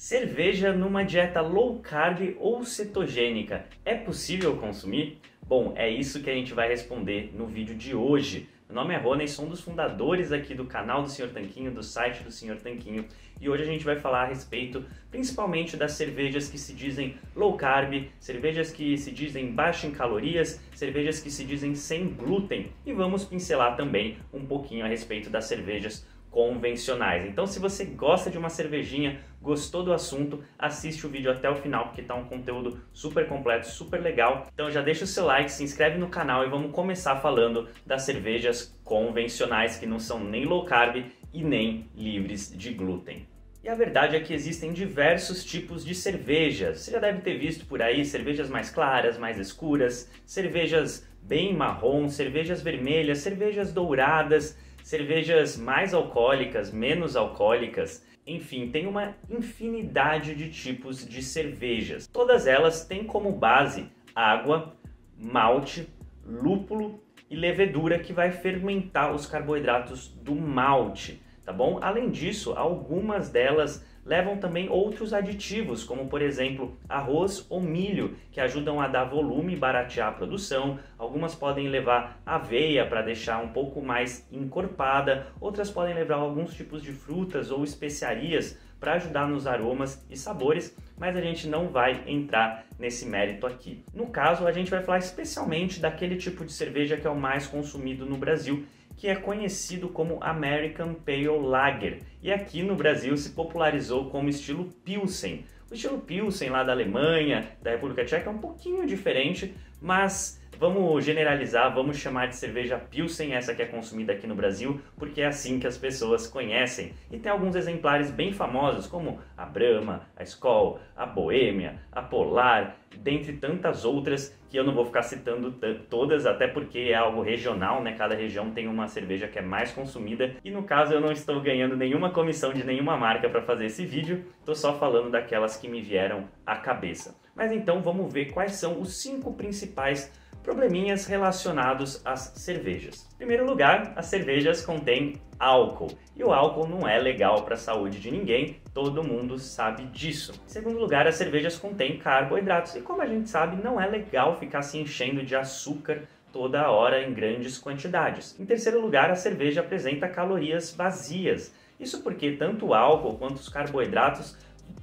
Cerveja numa dieta low carb ou cetogênica é possível consumir? Bom, é isso que a gente vai responder no vídeo de hoje. Meu nome é Rony, sou um dos fundadores aqui do canal do Senhor Tanquinho, do site do Senhor Tanquinho, e hoje a gente vai falar a respeito principalmente das cervejas que se dizem low carb, cervejas que se dizem baixa em calorias, cervejas que se dizem sem glúten, e vamos pincelar também um pouquinho a respeito das cervejas convencionais. Então, se você gosta de uma cervejinha, gostou do assunto, assiste o vídeo até o final porque tá um conteúdo super completo, super legal. Então já deixa o seu like, se inscreve no canal e vamos começar falando das cervejas convencionais que não são nem low carb e nem livres de glúten. E a verdade é que existem diversos tipos de cervejas. Você já deve ter visto por aí cervejas mais claras, mais escuras, cervejas bem marrom, cervejas vermelhas, cervejas douradas, cervejas mais alcoólicas, menos alcoólicas, enfim, tem uma infinidade de tipos de cervejas. Todas elas têm como base água, malte, lúpulo e levedura que vai fermentar os carboidratos do malte, tá bom? Além disso, algumas delas levam também outros aditivos, como por exemplo arroz ou milho, que ajudam a dar volume e baratear a produção. Algumas podem levar aveia para deixar um pouco mais encorpada, outras podem levar alguns tipos de frutas ou especiarias para ajudar nos aromas e sabores, mas a gente não vai entrar nesse mérito aqui. No caso, a gente vai falar especialmente daquele tipo de cerveja que é o mais consumido no Brasil, que é conhecido como American Pale Lager e aqui no Brasil se popularizou como estilo Pilsen. O estilo Pilsen lá da Alemanha, da República Tcheca é um pouquinho diferente, mas vamos generalizar, vamos chamar de cerveja Pilsen, essa que é consumida aqui no Brasil, porque é assim que as pessoas conhecem. E tem alguns exemplares bem famosos, como a Brahma, a Skol, a Boêmia, a Polar, dentre tantas outras que eu não vou ficar citando todas, até porque é algo regional, né? Cada região tem uma cerveja que é mais consumida. E no caso eu não estou ganhando nenhuma comissão de nenhuma marca para fazer esse vídeo, estou só falando daquelas que me vieram à cabeça. Mas então vamos ver quais são os cinco principais probleminhas relacionados às cervejas. Em primeiro lugar, as cervejas contêm álcool. E o álcool não é legal para a saúde de ninguém, todo mundo sabe disso. Em segundo lugar, as cervejas contêm carboidratos. E como a gente sabe, não é legal ficar se enchendo de açúcar toda hora em grandes quantidades. Em terceiro lugar, a cerveja apresenta calorias vazias. Isso porque tanto o álcool quanto os carboidratos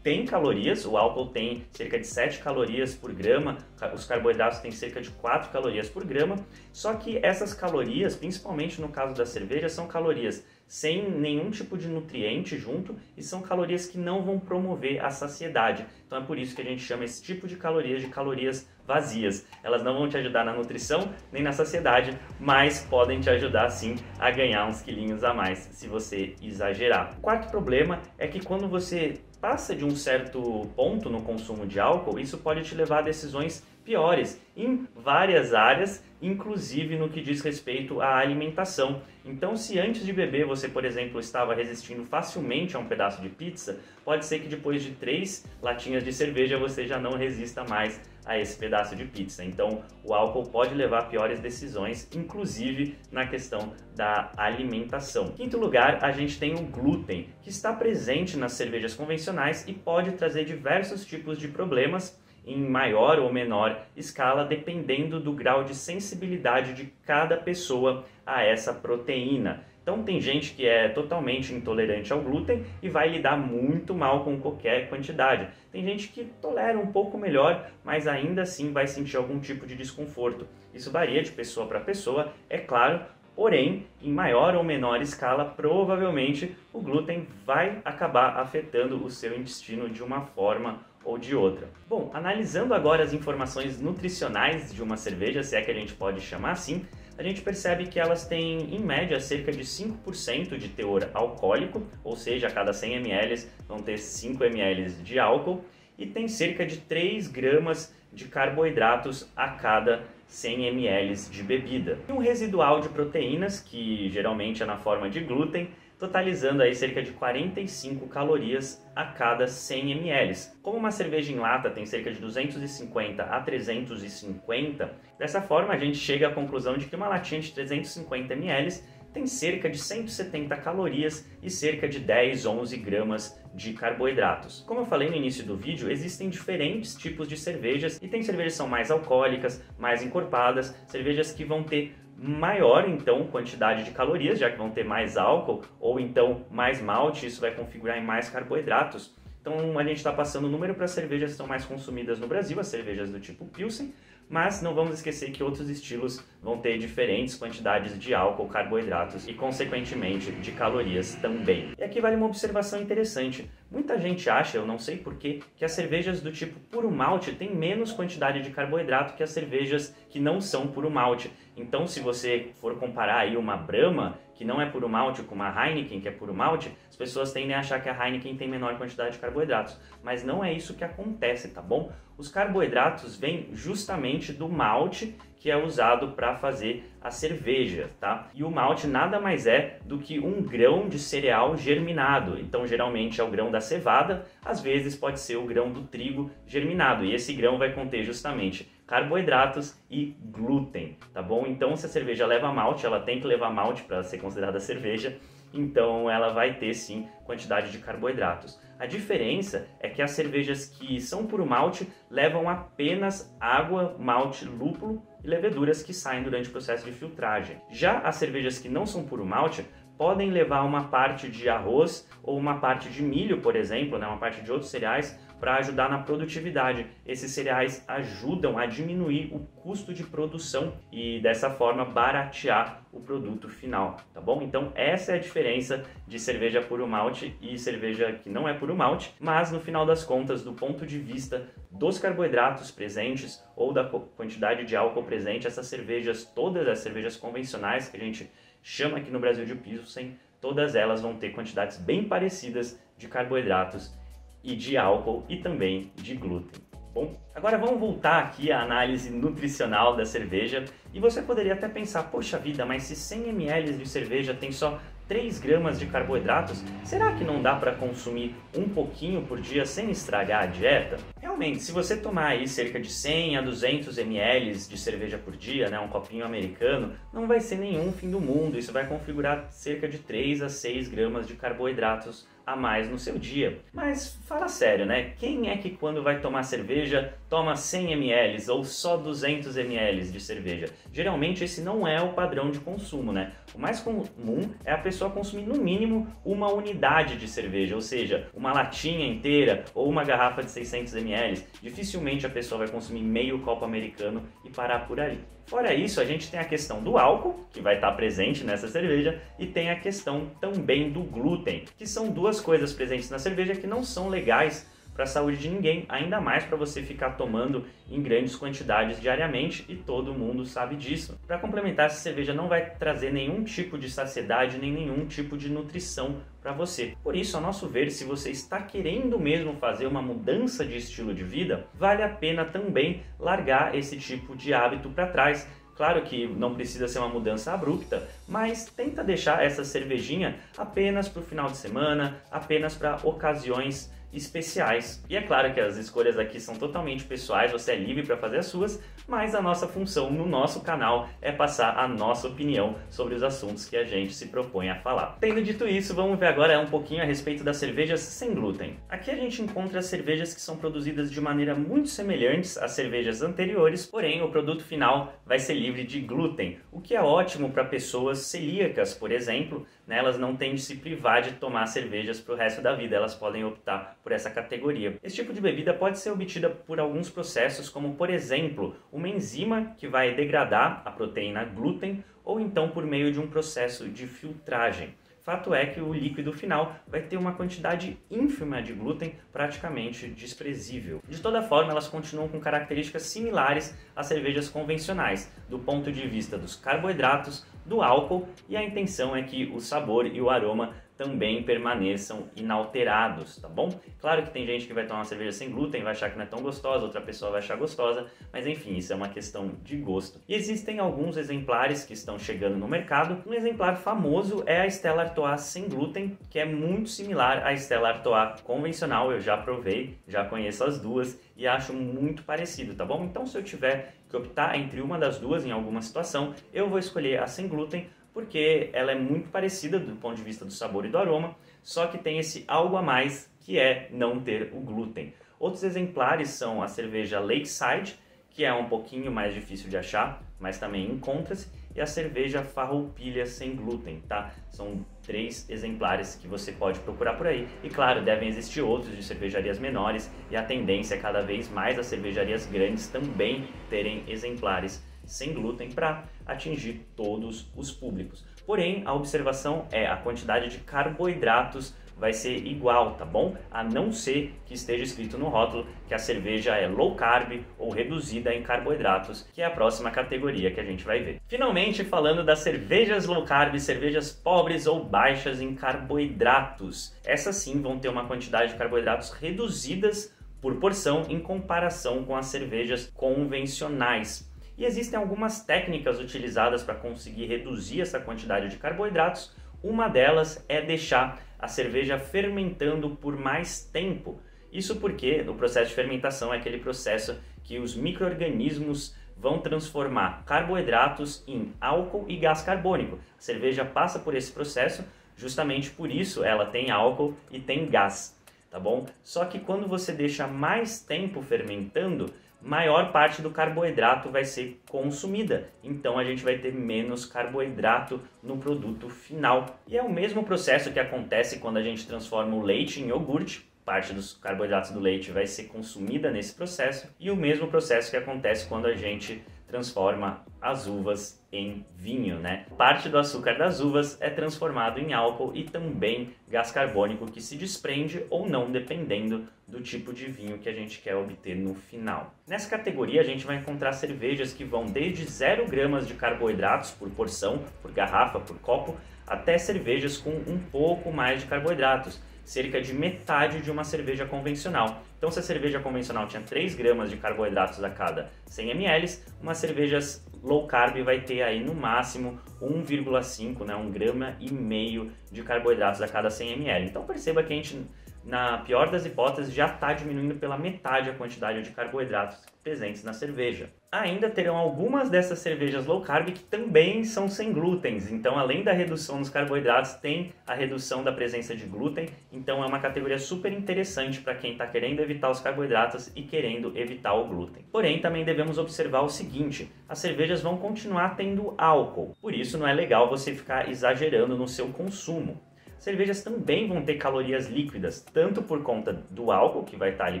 tem calorias, o álcool tem cerca de 7 calorias por grama, os carboidratos têm cerca de 4 calorias por grama, só que essas calorias, principalmente no caso da cerveja, são calorias sem nenhum tipo de nutriente junto e são calorias que não vão promover a saciedade. Então é por isso que a gente chama esse tipo de calorias de calorias vazias. Elas não vão te ajudar na nutrição nem na saciedade, mas podem te ajudar sim a ganhar uns quilinhos a mais se você exagerar. O quarto problema é que quando você passa de um certo ponto no consumo de álcool, isso pode te levar a decisões piores em várias áreas, inclusive no que diz respeito à alimentação. Então, se antes de beber você, por exemplo, estava resistindo facilmente a um pedaço de pizza, pode ser que depois de três latinhas de cerveja você já não resista mais a esse pedaço de pizza. Então, o álcool pode levar a piores decisões, inclusive na questão da alimentação. Em quinto lugar, a gente tem o glúten, que está presente nas cervejas convencionais e pode trazer diversos tipos de problemas em maior ou menor escala, dependendo do grau de sensibilidade de cada pessoa a essa proteína. Então tem gente que é totalmente intolerante ao glúten e vai lidar muito mal com qualquer quantidade. Tem gente que tolera um pouco melhor, mas ainda assim vai sentir algum tipo de desconforto. Isso varia de pessoa para pessoa, é claro, porém, em maior ou menor escala, provavelmente o glúten vai acabar afetando o seu intestino de uma forma ou de outra. Bom, analisando agora as informações nutricionais de uma cerveja, se é que a gente pode chamar assim, a gente percebe que elas têm, em média, cerca de 5% de teor alcoólico, ou seja, a cada 100 ml vão ter 5 ml de álcool, e tem cerca de 3 gramas de carboidratos a cada 100 ml de bebida. E um residual de proteínas, que geralmente é na forma de glúten, totalizando aí cerca de 45 calorias a cada 100 ml. Como uma cerveja em lata tem cerca de 250 a 350, dessa forma a gente chega à conclusão de que uma latinha de 350 ml tem cerca de 170 calorias e cerca de 10, 11 gramas de carboidratos. Como eu falei no início do vídeo, existem diferentes tipos de cervejas e tem cervejas que são mais alcoólicas, mais encorpadas, cervejas que vão ter maior então quantidade de calorias, já que vão ter mais álcool ou então mais malte, isso vai configurar em mais carboidratos. Então a gente está passando o número para as cervejas que são mais consumidas no Brasil, as cervejas do tipo Pilsen, mas não vamos esquecer que outros estilos vão ter diferentes quantidades de álcool, carboidratos e, consequentemente, de calorias também. E aqui vale uma observação interessante. Muita gente acha, eu não sei porquê, que as cervejas do tipo puro malte têm menos quantidade de carboidrato que as cervejas que não são puro malte. Então, se você for comparar aí uma Brahma, que não é puro malte, com uma Heineken, que é puro malte, as pessoas tendem a achar que a Heineken tem menor quantidade de carboidratos. Mas não é isso que acontece, tá bom? Os carboidratos vêm justamente do malte que é usado para fazer a cerveja, tá? E o malte nada mais é do que um grão de cereal germinado. Então, geralmente é o grão da cevada, às vezes pode ser o grão do trigo germinado. E esse grão vai conter justamente carboidratos e glúten, tá bom? Então, se a cerveja leva malte, ela tem que levar malte para ser considerada cerveja então ela vai ter sim quantidade de carboidratos. A diferença é que as cervejas que são puro malte levam apenas água, malte, lúpulo e leveduras que saem durante o processo de filtragem. Já as cervejas que não são puro malte podem levar uma parte de arroz ou uma parte de milho, por exemplo, né, uma parte de outros cereais para ajudar na produtividade. Esses cereais ajudam a diminuir o custo de produção e dessa forma baratear o produto final, tá bom? Então essa é a diferença de cerveja puro malte e cerveja que não é puro malte, mas no final das contas, do ponto de vista dos carboidratos presentes ou da quantidade de álcool presente, essas cervejas, todas as cervejas convencionais que a gente chama aqui no Brasil de Pilsen, todas elas vão ter quantidades bem parecidas de carboidratos e de álcool e também de glúten. Bom, agora vamos voltar aqui à análise nutricional da cerveja e você poderia até pensar, poxa vida, mas se 100 ml de cerveja tem só 3 gramas de carboidratos, será que não dá para consumir um pouquinho por dia sem estragar a dieta? Realmente, se você tomar aí cerca de 100 a 200 ml de cerveja por dia, né, um copinho americano, não vai ser nenhum fim do mundo, isso vai configurar cerca de 3 a 6 gramas de carboidratos a mais no seu dia. Mas fala sério, né? Quem é que quando vai tomar cerveja toma 100 ml ou só 200 ml de cerveja? Geralmente esse não é o padrão de consumo, né? O mais comum é a pessoa consumir no mínimo uma unidade de cerveja, ou seja, uma latinha inteira ou uma garrafa de 600 ml. Dificilmente a pessoa vai consumir meio copo americano e parar por ali. Fora isso, a gente tem a questão do álcool, que vai estar presente nessa cerveja, e tem a questão também do glúten, que são duas coisas presentes na cerveja que não são legais para a saúde de ninguém, ainda mais para você ficar tomando em grandes quantidades diariamente e todo mundo sabe disso. Para complementar, essa cerveja não vai trazer nenhum tipo de saciedade nem nenhum tipo de nutrição para você. Por isso, a nosso ver, se você está querendo mesmo fazer uma mudança de estilo de vida, vale a pena também largar esse tipo de hábito para trás. Claro que não precisa ser uma mudança abrupta, mas tenta deixar essa cervejinha apenas para o final de semana, apenas para ocasiões especiais. E é claro que as escolhas aqui são totalmente pessoais, você é livre para fazer as suas, mas a nossa função no nosso canal é passar a nossa opinião sobre os assuntos que a gente se propõe a falar. Tendo dito isso, vamos ver agora um pouquinho a respeito das cervejas sem glúten. Aqui a gente encontra cervejas que são produzidas de maneira muito semelhantes às cervejas anteriores, porém o produto final vai ser livre de glúten, o que é ótimo para pessoas celíacas, por exemplo, né? elas não têm de se privar de tomar cervejas para o resto da vida, elas podem optar por essa categoria. Esse tipo de bebida pode ser obtida por alguns processos, como por exemplo, uma enzima que vai degradar a proteína glúten ou então por meio de um processo de filtragem. Fato é que o líquido final vai ter uma quantidade ínfima de glúten praticamente desprezível. De toda forma, elas continuam com características similares às cervejas convencionais, do ponto de vista dos carboidratos, do álcool, e a intenção é que o sabor e o aroma também permaneçam inalterados, tá bom? Claro que tem gente que vai tomar uma cerveja sem glúten, vai achar que não é tão gostosa, outra pessoa vai achar gostosa, mas enfim, isso é uma questão de gosto. E existem alguns exemplares que estão chegando no mercado. Um exemplar famoso é a Stella Artois sem glúten, que é muito similar à Stella Artois convencional, eu já provei, já conheço as duas e acho muito parecido, tá bom? Então se eu tiver que optar entre uma das duas em alguma situação, eu vou escolher a sem glúten porque ela é muito parecida do ponto de vista do sabor e do aroma, só que tem esse algo a mais que é não ter o glúten. Outros exemplares são a cerveja Lakeside, que é um pouquinho mais difícil de achar, mas também encontra-se, e a cerveja Farroupilha sem glúten, tá? São três exemplares que você pode procurar por aí. E claro, devem existir outros de cervejarias menores e a tendência é cada vez mais as cervejarias grandes também terem exemplares sem glúten para atingir todos os públicos. Porém, a observação é a quantidade de carboidratos vai ser igual, tá bom? A não ser que esteja escrito no rótulo que a cerveja é low carb ou reduzida em carboidratos, que é a próxima categoria que a gente vai ver. Finalmente, falando das cervejas low carb, cervejas pobres ou baixas em carboidratos. Essas sim vão ter uma quantidade de carboidratos reduzidas por porção em comparação com as cervejas convencionais. E existem algumas técnicas utilizadas para conseguir reduzir essa quantidade de carboidratos. Uma delas é deixar a cerveja fermentando por mais tempo. Isso porque o processo de fermentação é aquele processo que os micro-organismos vão transformar carboidratos em álcool e gás carbônico. A cerveja passa por esse processo, justamente por isso ela tem álcool e tem gás, tá bom? Só que quando você deixa mais tempo fermentando, maior parte do carboidrato vai ser consumida. Então a gente vai ter menos carboidrato no produto final. E é o mesmo processo que acontece quando a gente transforma o leite em iogurte. Parte dos carboidratos do leite vai ser consumida nesse processo, e o mesmo processo que acontece quando a gente transforma as uvas em vinho, né? Parte do açúcar das uvas é transformado em álcool e também gás carbônico que se desprende ou não dependendo do tipo de vinho que a gente quer obter no final. Nessa categoria a gente vai encontrar cervejas que vão desde 0 gramas de carboidratos por porção, por garrafa, por copo, até cervejas com um pouco mais de carboidratos, cerca de metade de uma cerveja convencional. Então, se a cerveja convencional tinha 3 gramas de carboidratos a cada 100 ml, uma cerveja low carb vai ter aí no máximo 1,5, né, 1 grama e meio de carboidratos a cada 100 ml. Então, perceba que a gente na pior das hipóteses, já está diminuindo pela metade a quantidade de carboidratos presentes na cerveja. Ainda terão algumas dessas cervejas low carb que também são sem glúten, então além da redução dos carboidratos, tem a redução da presença de glúten, então é uma categoria super interessante para quem está querendo evitar os carboidratos e querendo evitar o glúten. Porém, também devemos observar o seguinte, as cervejas vão continuar tendo álcool, por isso não é legal você ficar exagerando no seu consumo cervejas também vão ter calorias líquidas, tanto por conta do álcool que vai estar ali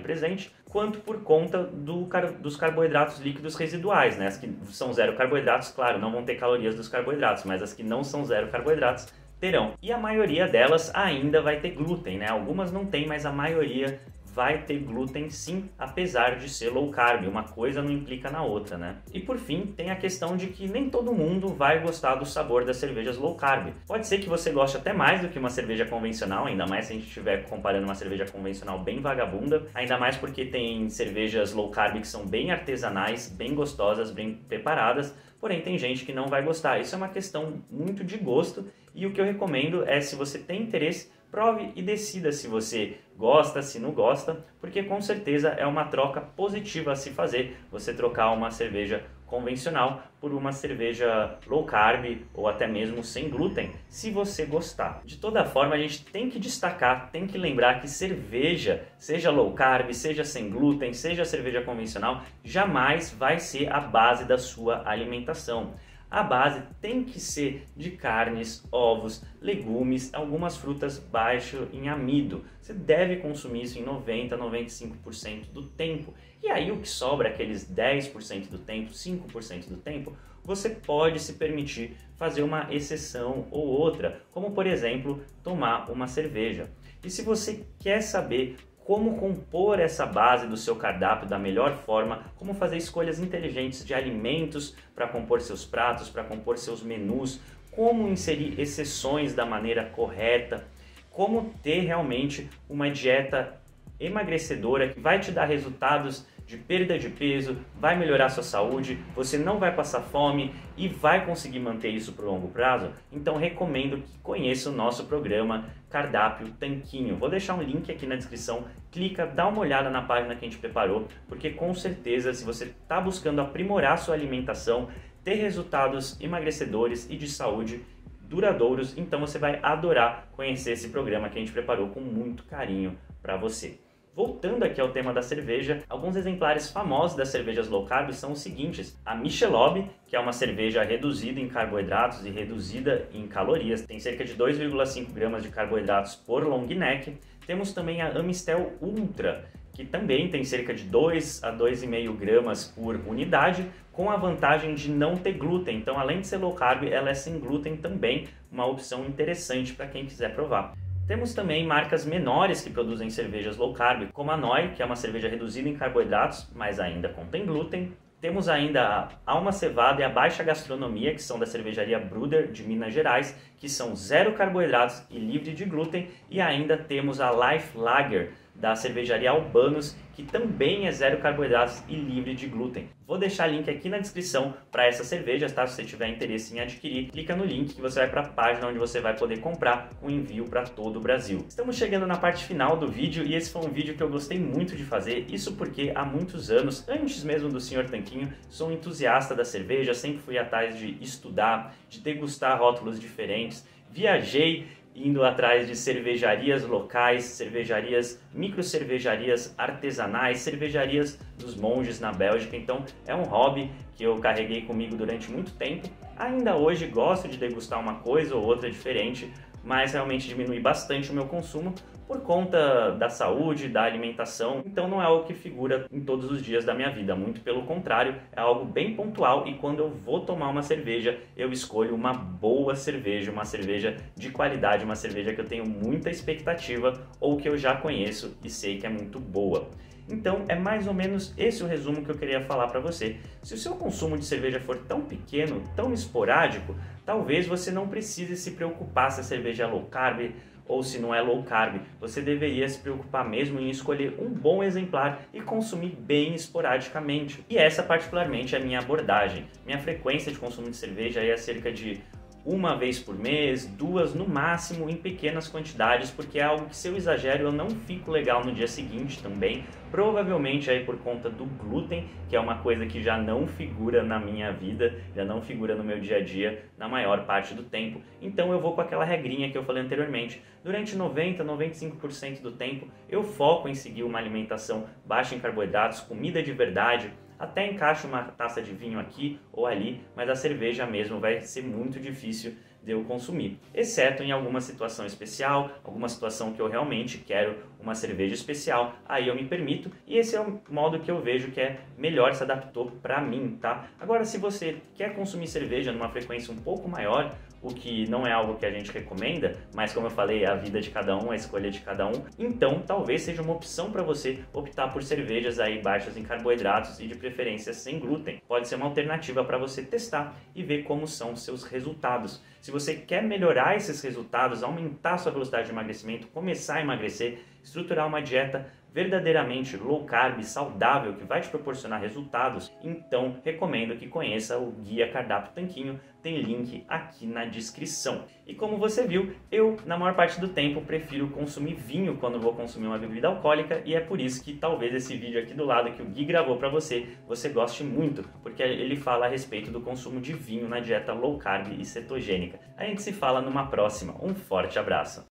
presente, quanto por conta do, dos carboidratos líquidos residuais, né? As que são zero carboidratos, claro, não vão ter calorias dos carboidratos, mas as que não são zero carboidratos terão. E a maioria delas ainda vai ter glúten, né? Algumas não tem, mas a maioria vai ter glúten sim, apesar de ser low carb. Uma coisa não implica na outra, né? E por fim, tem a questão de que nem todo mundo vai gostar do sabor das cervejas low carb. Pode ser que você goste até mais do que uma cerveja convencional, ainda mais se a gente estiver comparando uma cerveja convencional bem vagabunda, ainda mais porque tem cervejas low carb que são bem artesanais, bem gostosas, bem preparadas, porém tem gente que não vai gostar. Isso é uma questão muito de gosto e o que eu recomendo é se você tem interesse prove e decida se você gosta, se não gosta, porque com certeza é uma troca positiva a se fazer você trocar uma cerveja convencional por uma cerveja low carb ou até mesmo sem glúten, se você gostar. De toda forma, a gente tem que destacar, tem que lembrar que cerveja, seja low carb, seja sem glúten, seja cerveja convencional, jamais vai ser a base da sua alimentação a base tem que ser de carnes, ovos, legumes, algumas frutas baixo em amido. Você deve consumir isso em 90 a 95% do tempo. E aí o que sobra, aqueles 10% do tempo, 5% do tempo, você pode se permitir fazer uma exceção ou outra, como por exemplo, tomar uma cerveja. E se você quer saber como compor essa base do seu cardápio da melhor forma, como fazer escolhas inteligentes de alimentos para compor seus pratos, para compor seus menus, como inserir exceções da maneira correta, como ter realmente uma dieta emagrecedora que vai te dar resultados de perda de peso, vai melhorar sua saúde, você não vai passar fome e vai conseguir manter isso por longo prazo, então recomendo que conheça o nosso programa Cardápio Tanquinho. Vou deixar um link aqui na descrição, clica, dá uma olhada na página que a gente preparou, porque com certeza se você está buscando aprimorar sua alimentação, ter resultados emagrecedores e de saúde, duradouros, então você vai adorar conhecer esse programa que a gente preparou com muito carinho para você. Voltando aqui ao tema da cerveja, alguns exemplares famosos das cervejas low carb são os seguintes: a Michelob, que é uma cerveja reduzida em carboidratos e reduzida em calorias, tem cerca de 2,5 gramas de carboidratos por long neck. Temos também a Amistel Ultra, que também tem cerca de 2 a 2,5 gramas por unidade, com a vantagem de não ter glúten. Então, além de ser low carb, ela é sem glúten também, uma opção interessante para quem quiser provar. Temos também marcas menores que produzem cervejas low carb, como a Noi, que é uma cerveja reduzida em carboidratos, mas ainda contém glúten. Temos ainda a Alma Cevada e a Baixa Gastronomia, que são da cervejaria Bruder de Minas Gerais, que são zero carboidratos e livre de glúten. E ainda temos a Life Lager, da cervejaria Albanos, que também é zero carboidratos e livre de glúten. Vou deixar link aqui na descrição para essas cervejas, tá? Se você tiver interesse em adquirir, clica no link que você vai para a página onde você vai poder comprar o um envio para todo o Brasil. Estamos chegando na parte final do vídeo e esse foi um vídeo que eu gostei muito de fazer, isso porque há muitos anos, antes mesmo do Senhor Tanquinho, sou um entusiasta da cerveja, sempre fui atrás de estudar, de degustar rótulos diferentes, viajei indo atrás de cervejarias locais, cervejarias, micro cervejarias artesanais, cervejarias dos monges na Bélgica. Então é um hobby que eu carreguei comigo durante muito tempo. Ainda hoje gosto de degustar uma coisa ou outra diferente, mas realmente diminui bastante o meu consumo por conta da saúde, da alimentação. Então não é algo que figura em todos os dias da minha vida, muito pelo contrário, é algo bem pontual e quando eu vou tomar uma cerveja, eu escolho uma boa cerveja, uma cerveja de qualidade, uma cerveja que eu tenho muita expectativa ou que eu já conheço e sei que é muito boa. Então é mais ou menos esse o resumo que eu queria falar para você. Se o seu consumo de cerveja for tão pequeno, tão esporádico, talvez você não precise se preocupar se a cerveja é low carb ou se não é low carb. Você deveria se preocupar mesmo em escolher um bom exemplar e consumir bem esporadicamente. E essa particularmente é a minha abordagem. Minha frequência de consumo de cerveja é cerca de uma vez por mês, duas no máximo, em pequenas quantidades, porque é algo que se eu exagero eu não fico legal no dia seguinte também. Provavelmente aí por conta do glúten, que é uma coisa que já não figura na minha vida, já não figura no meu dia a dia na maior parte do tempo. Então eu vou com aquela regrinha que eu falei anteriormente. Durante 90, 95% do tempo eu foco em seguir uma alimentação baixa em carboidratos, comida de verdade, até encaixa uma taça de vinho aqui ou ali, mas a cerveja mesmo vai ser muito difícil de eu consumir, exceto em alguma situação especial, alguma situação que eu realmente quero uma cerveja especial, aí eu me permito e esse é o modo que eu vejo que é melhor se adaptou para mim, tá? Agora, se você quer consumir cerveja numa frequência um pouco maior, o que não é algo que a gente recomenda, mas como eu falei, é a vida de cada um, a escolha de cada um. Então, talvez seja uma opção para você optar por cervejas aí baixas em carboidratos e de preferência sem glúten. Pode ser uma alternativa para você testar e ver como são os seus resultados. Se você quer melhorar esses resultados, aumentar sua velocidade de emagrecimento, começar a emagrecer, estruturar uma dieta verdadeiramente low carb, saudável, que vai te proporcionar resultados, então recomendo que conheça o Guia Cardápio Tanquinho, tem link aqui na descrição. E como você viu, eu, na maior parte do tempo, prefiro consumir vinho quando vou consumir uma bebida alcoólica e é por isso que talvez esse vídeo aqui do lado que o Gui gravou para você, você goste muito, porque ele fala a respeito do consumo de vinho na dieta low carb e cetogênica. A gente se fala numa próxima. Um forte abraço!